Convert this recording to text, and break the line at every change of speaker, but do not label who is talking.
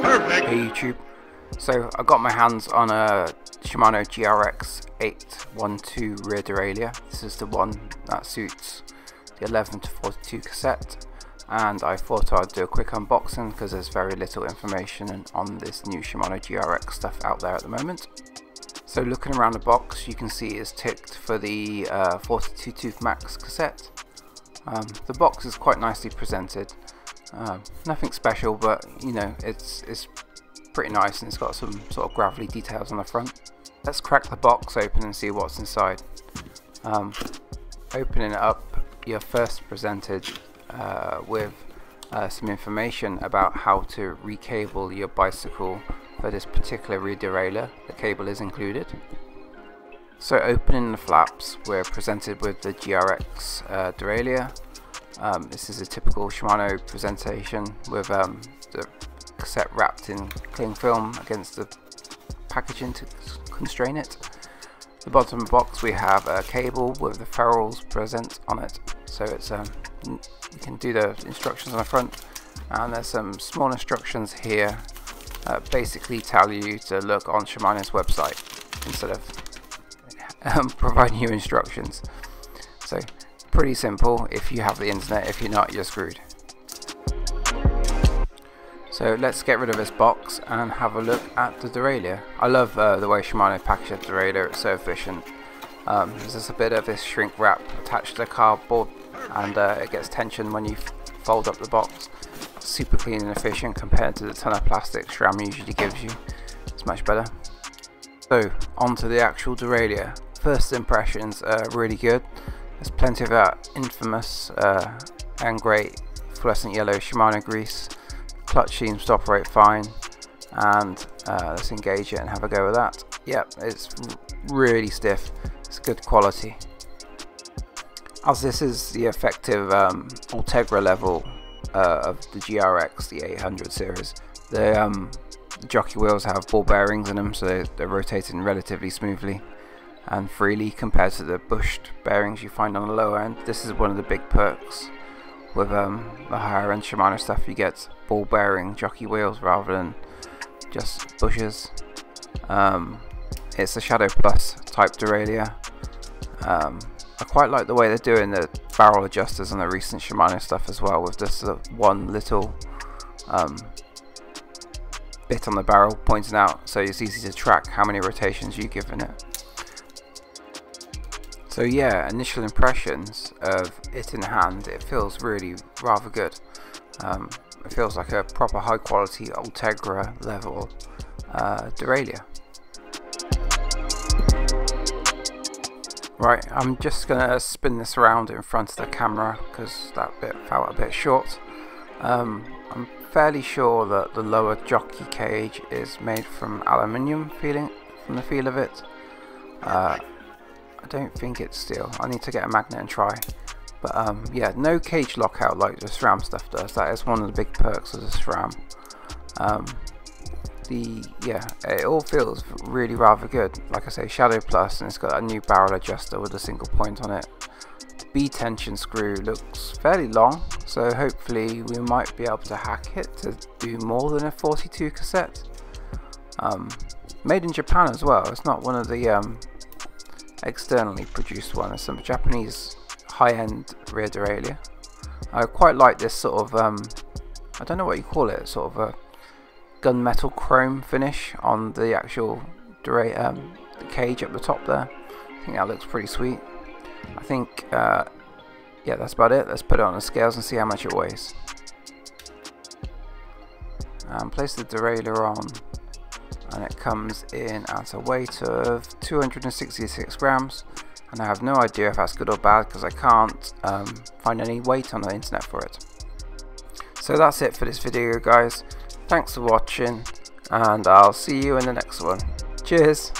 Hey YouTube, so I got my hands on a Shimano GRX 812 rear derailleur. This is the one that suits the 11 to 42 cassette and I thought I'd do a quick unboxing because there's very little information on this new Shimano GRX stuff out there at the moment. So looking around the box you can see it's ticked for the uh, 42 tooth max cassette. Um, the box is quite nicely presented. Um, nothing special but you know it's, it's pretty nice and it's got some sort of gravelly details on the front. Let's crack the box open and see what's inside. Um, opening it up, you're first presented uh, with uh, some information about how to recable your bicycle for this particular rear derailleur. The cable is included. So opening the flaps, we're presented with the GRX uh, derailleur. Um, this is a typical Shimano presentation with um, the cassette wrapped in cling film against the packaging to constrain it. The bottom box we have a cable with the ferrules present on it, so it's um, you can do the instructions on the front, and there's some small instructions here that basically tell you to look on Shimano's website instead of um, providing you instructions. So pretty simple if you have the internet, if you're not, you're screwed. So let's get rid of this box and have a look at the derailleur. I love uh, the way Shimano packaged the derailleur, it's so efficient. Um, there's just a bit of this shrink wrap attached to the cardboard and uh, it gets tension when you fold up the box. Super clean and efficient compared to the ton of plastic SRAM usually gives you. It's much better. So onto the actual derailleur. First impressions are really good. There's plenty of that infamous uh, and great fluorescent yellow Shimano grease. Clutch seems to operate fine and uh, let's engage it and have a go with that. Yep it's really stiff. It's good quality. As this is the effective um, Ultegra level uh, of the GRX the 800 series the, um, the jockey wheels have ball bearings in them so they're, they're rotating relatively smoothly and freely compared to the bushed bearings you find on the lower end. This is one of the big perks with um, the higher end Shimano stuff. You get ball bearing jockey wheels rather than just bushes. Um, it's a Shadow Plus type derailleur. Um, I quite like the way they're doing the barrel adjusters on the recent Shimano stuff as well with just one little um, bit on the barrel pointing out so it's easy to track how many rotations you've given it so yeah, initial impressions of it in hand, it feels really rather good. Um, it feels like a proper high quality Ultegra level uh, derailleur. Right, I'm just going to spin this around in front of the camera because that bit felt a bit short. Um, I'm fairly sure that the lower jockey cage is made from aluminium feeling from the feel of it. Uh, I don't think it's steel. I need to get a magnet and try. But um, yeah, no cage lockout like the SRAM stuff does. That is one of the big perks of the SRAM. Um, the yeah, it all feels really rather good. Like I say, Shadow Plus, and it's got a new barrel adjuster with a single point on it. The B tension screw looks fairly long, so hopefully we might be able to hack it to do more than a 42 cassette. Um, made in Japan as well. It's not one of the um, externally produced one. It's some Japanese high-end rear derailleur. I quite like this sort of, um, I don't know what you call it, sort of a gunmetal chrome finish on the actual um, the cage up the top there. I think that looks pretty sweet. I think, uh, yeah, that's about it. Let's put it on the scales and see how much it weighs. And place the derailleur on and it comes in at a weight of 266 grams and I have no idea if that's good or bad because I can't um, find any weight on the internet for it. So that's it for this video guys, thanks for watching and I'll see you in the next one. Cheers!